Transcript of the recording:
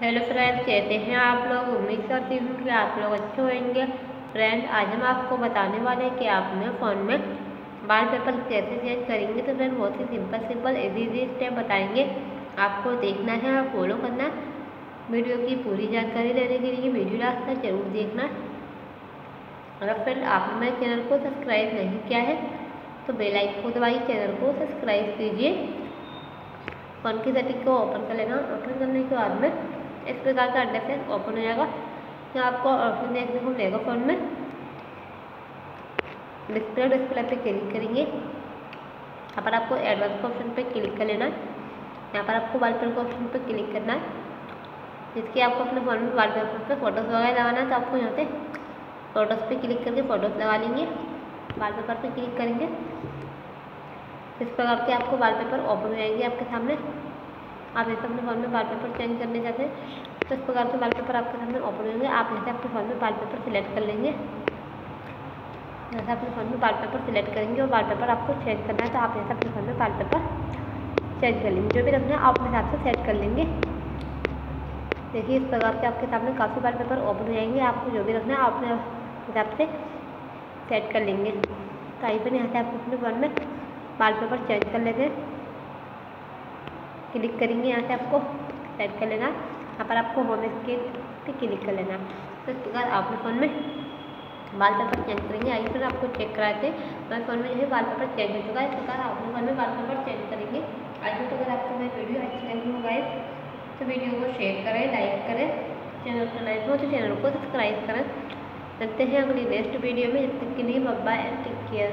Hello friends कहते हैं आप लोग? उम्मीद करती हूँ कि आप लोग अच्छे होंगे। फ्रेंड आज हम आपको बताने वाले हैं कि आप अपने फ़ोन में बाल पेपर कैसे चेंज करेंगे। तो फ्रेंड बहुत ही simple simple easy easy step बताएँगे। आपको देखना है और फॉलो करना वीडियो की पूरी जानकारी लेने के लिए वीडियो लास्ट तक ज़रूर देखना अगर फ्रेंड आपने मेरे चैनल को सब्सक्राइब नहीं किया है तो बेलाइक को दबाइए चैनल को सब्सक्राइब कीजिए। फ़ोन की सेटिंग को ओपन कर लेना ओपन करने के बाद में इस प्रकार का इंटरफेस ओपन हो जाएगा। तो आपको ऑप्शन देखने को मिलेगा फ़ोन में। डिस्प्ले डिस्प्ले पे क्लिक करेंगे। यहाँ पर आपको एडवांस ऑप्शन पे क्लिक कर लेना है। यहाँ पर आपको वॉलपेपर के ऑप्शन पे क्लिक करना है। जिसकी आपको अपने फ़ोन में वॉलपेपर पे फ़ोटोज़ वगैरह लगाना है तो आपको यहाँ से फ़ोटोज़ पे क्लिक करके फ़ोटोज़ लगा लेंगे। वॉलपेपर पे क्लिक करेंगे। इस प्रकार के आपको वॉलपेपर ओपन हो जाएँगे आपके सामने। आप जैसे अपने फ़ोन में वॉलपेपर चेंज करने जाते हैं तो इस प्रकार के वॉलपेपर आपके सामने ओपन होंगे। आप जैसे अपने फ़ोन में वॉलपेपर सिलेक्ट कर लेंगे। जैसे अपने फ़ोन में वॉलपेपर सिलेक्ट करेंगे और वॉलपेपर आपको चेंज करना है तो आप जैसे अपने फ़ोन में वॉलपेपर चेंज कर लेंगे। जो भी रखना है, आप अपने हिसाब से सेट कर लेंगे। देखिए, इस प्रकार के आपके सामने काफ़ी वॉलपेपर ओपन हो जाएँगे। आपको जो भी रखना है, आप अपने हिसाब से सेट कर लेंगे। तो आई यहाँ से आप अपने फ़ोन में बाल वॉलपेपर चेंज कर लेते हैं। क्लिक करेंगे यहाँ से आपको टाइप कर लेना। यहाँ पर आपको होम स्क्रीन पे क्लिक कर लेना। तो इस प्रकार आपने फ़ोन में वाल पेपर चेंज करेंगे। आइए फिर आपको चेक कराए थे मेरे फ़ोन में जो है वाल पेपर चेंज हो चुका है। इस प्रकार आपने फ़ोन में वाल पेपर चेंज करेंगे। आइए तो अगर आपको मेरी वीडियो अच्छी लगी हो गाइस तो वीडियो को शेयर करें लाइक करें। चैनल पर नए हो तो चैनल को सब्सक्राइब करें। मिलते हैं अगली नेक्स्ट वीडियो में। जब तक के लिए बाय एंड टेक केयर